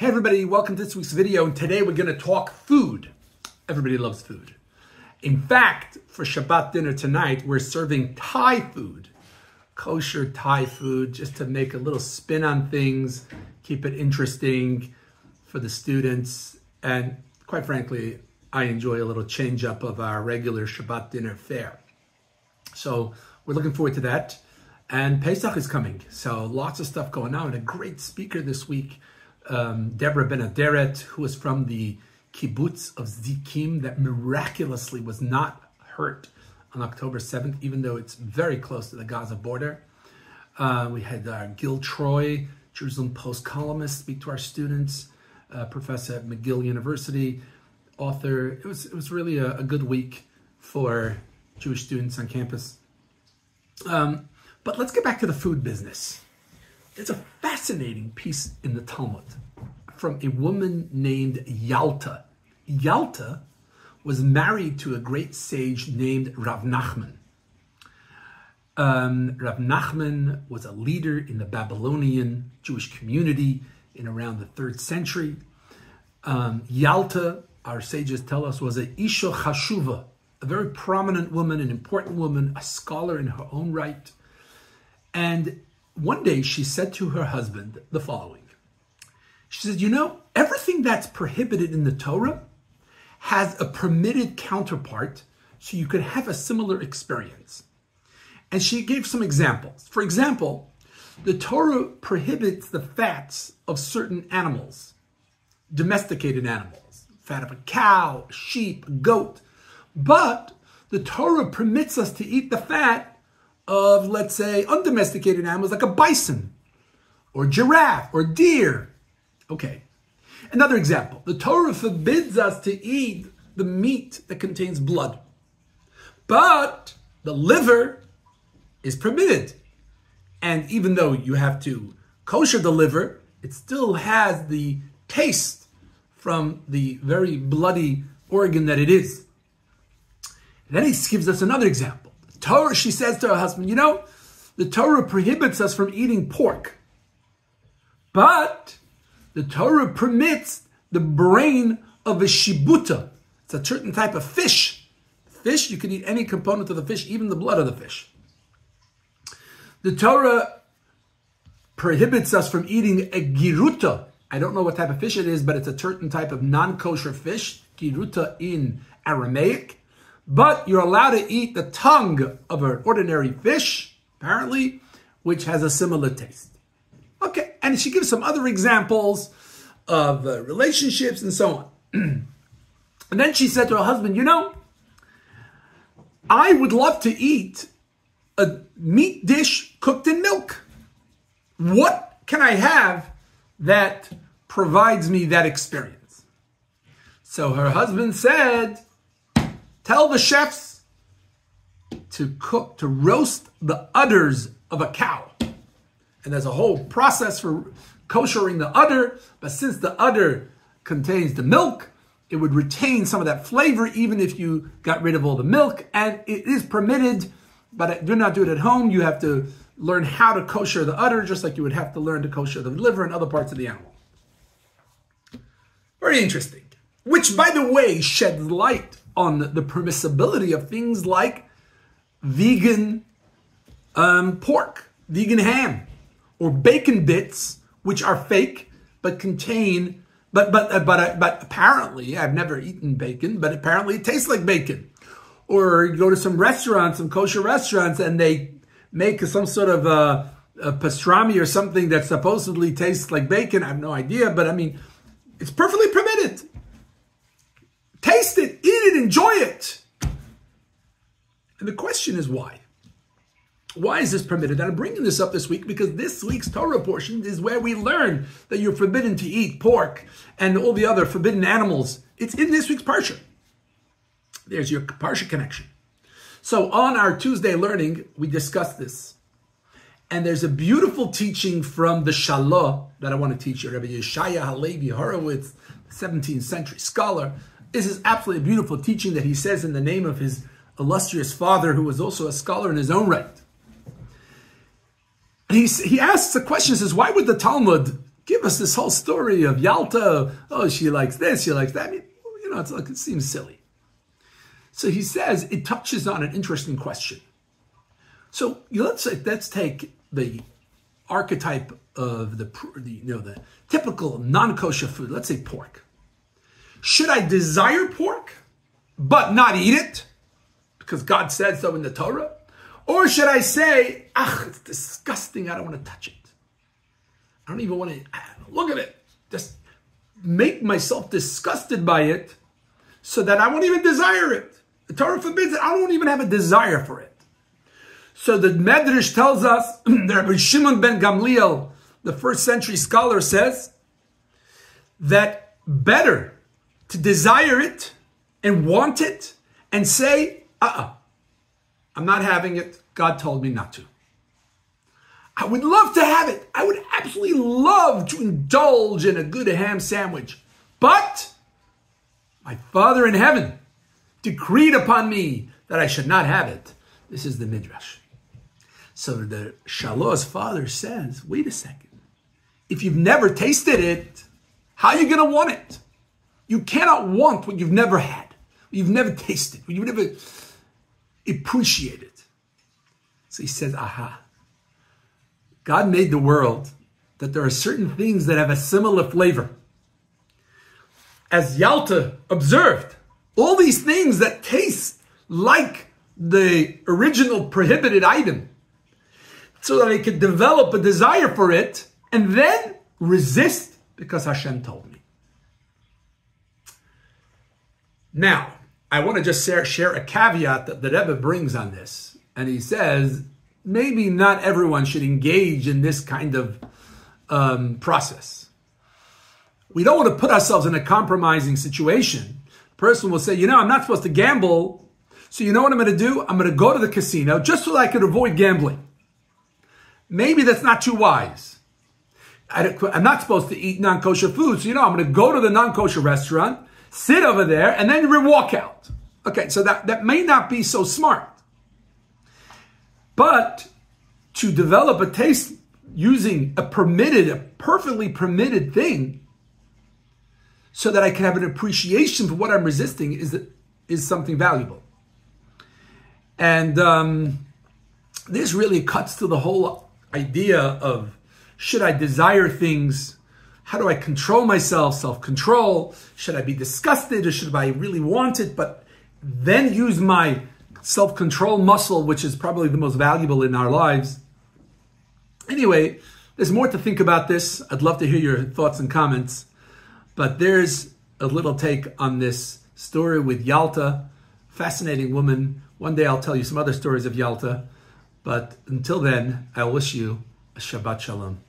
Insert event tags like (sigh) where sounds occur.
Hey everybody, welcome to this week's video and today we're going to talk food. Everybody loves food. In fact, for Shabbat dinner tonight, we're serving Thai food. Kosher Thai food, just to make a little spin on things, keep it interesting for the students, and quite frankly, I enjoy a little change up of our regular Shabbat dinner fare. So we're looking forward to that. And Pesach is coming, so lots of stuff going on. And a great speaker this week um, Deborah Ben Aderet, who was from the kibbutz of Zikim that miraculously was not hurt on October 7th, even though it's very close to the Gaza border. Uh, we had uh, Gil Troy, Jerusalem Post columnist, speak to our students, uh, professor at McGill University, author. It was, it was really a, a good week for Jewish students on campus. Um, but let's get back to the food business. There's a fascinating piece in the Talmud from a woman named Yalta. Yalta was married to a great sage named Rav Nachman. Um, Rav Nachman was a leader in the Babylonian Jewish community in around the third century. Um, Yalta, our sages tell us, was a Isha Chashuva, a very prominent woman, an important woman, a scholar in her own right. And one day she said to her husband the following She said, You know, everything that's prohibited in the Torah has a permitted counterpart so you could have a similar experience. And she gave some examples. For example, the Torah prohibits the fats of certain animals, domesticated animals, fat of a cow, sheep, goat. But the Torah permits us to eat the fat of, let's say, undomesticated animals like a bison or giraffe or deer. Okay. Another example the Torah forbids us to eat the meat that contains blood, but the liver is permitted. And even though you have to kosher the liver, it still has the taste from the very bloody organ that it is. And then he gives us another example. Torah, she says to her husband, you know, the Torah prohibits us from eating pork, but the Torah permits the brain of a shibuta. It's a certain type of fish. Fish, you can eat any component of the fish, even the blood of the fish. The Torah prohibits us from eating a giruta. I don't know what type of fish it is, but it's a certain type of non kosher fish, giruta in Aramaic. But you're allowed to eat the tongue of an ordinary fish, apparently, which has a similar taste. Okay, and she gives some other examples of uh, relationships and so on. (clears throat) and then she said to her husband, You know, I would love to eat a meat dish cooked in milk. What can I have that provides me that experience? So her husband said, Tell the chefs to cook, to roast the udders of a cow. And there's a whole process for koshering the udder, but since the udder contains the milk, it would retain some of that flavor even if you got rid of all the milk. And it is permitted, but do not do it at home. You have to learn how to kosher the udder, just like you would have to learn to kosher the liver and other parts of the animal. Very interesting. Which, by the way, sheds light on the permissibility of things like vegan um, pork, vegan ham, or bacon bits, which are fake but contain. But but uh, but uh, but apparently, I've never eaten bacon, but apparently it tastes like bacon. Or you go to some restaurants, some kosher restaurants, and they make some sort of a, a pastrami or something that supposedly tastes like bacon. I have no idea, but I mean, it's perfectly permitted. Eat it, enjoy it. And the question is why? Why is this permitted? And I'm bringing this up this week because this week's Torah portion is where we learn that you're forbidden to eat pork and all the other forbidden animals. It's in this week's Parsha. There's your Parsha connection. So on our Tuesday learning, we discussed this. And there's a beautiful teaching from the Shalah that I want to teach you. Rabbi Yeshaya Halevi Horowitz, 17th century scholar, this is absolutely beautiful teaching that he says in the name of his illustrious father, who was also a scholar in his own right. And he, he asks a question, says, why would the Talmud give us this whole story of Yalta. Oh, she likes this, she likes that. I mean, you know, it's like, it seems silly. So he says it touches on an interesting question. So let's let's take the archetype of the, the you know the typical non-kosher food. Let's say pork. Should I desire pork but not eat it because God said so in the Torah, or should I say, "Ah, it's disgusting. I don't want to touch it. I don't even want to look at it. Just make myself disgusted by it, so that I won't even desire it." The Torah forbids it. I don't even have a desire for it. So the Medrash tells us (clears throat) that Rabbi Shimon ben Gamliel, the first century scholar, says that better to desire it and want it and say, uh uh-uh, uh, I'm not having it. God told me not to. I would love to have it. I would absolutely love to indulge in a good ham sandwich. But my Father in heaven decreed upon me that I should not have it. This is the Midrash. So the Shalah's father says, wait a second. If you've never tasted it, how are you going to want it? You cannot want what you've never had, what you've never tasted, what you've never appreciated. So he says, aha. God made the world that there are certain things that have a similar flavor. As Yalta observed, all these things that taste like the original prohibited item so that I could develop a desire for it and then resist because Hashem told me. Now, I want to just share, a caveat that the Rebbe brings on this. And he says, maybe not everyone should engage in this kind of um, process. We don't want to put ourselves in a compromising situation. The person will say, you know, I'm not supposed to gamble. So you know what I'm going to do? I'm going to go to the casino just so I could avoid gambling. Maybe that's not too wise. I'm not supposed to eat non-kosher food. So, you know, I'm going to go to the non-kosher restaurant, sit over there, and then walk out. Okay, so that, that may not be so smart. But to develop a taste using a permitted, a perfectly permitted thing, so that I can have an appreciation for what I'm resisting is, is something valuable. And um, this really cuts to the whole idea of should I desire things? How do I control myself? Self control. Should I be disgusted or should I really want it? But then use my self control muscle, which is probably the most valuable in our lives. Anyway, there's more to think about this. I'd love to hear your thoughts and comments. But there's a little take on this story with Yalta, fascinating woman. One day I'll tell you some other stories of Yalta. But until then, I wish you a Shabbat Shalom.